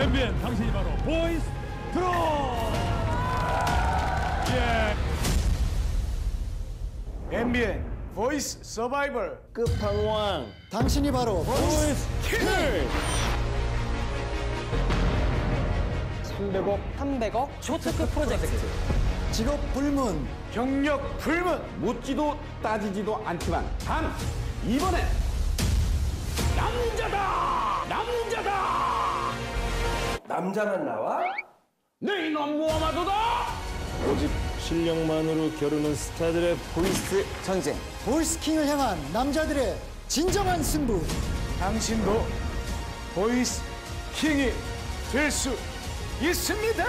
MBN 당신이 바로 보이스 트롯 예. MBN voice 서바이벌. 끝판왕. 당신이 바로 보이스 킹 300억 300억? 초특급 프로젝트. 직업 불문. 경력 불문. 묻지도 따지지도 않지만 단 이번엔 남자 남자만 나와? 내 이놈 무하마도다! 오직 실력만으로 겨루는 스타들의 voice 전쟁. 보이스 킹을 향한 남자들의 진정한 승부. 당신도 보이스 킹이 될 수 있습니다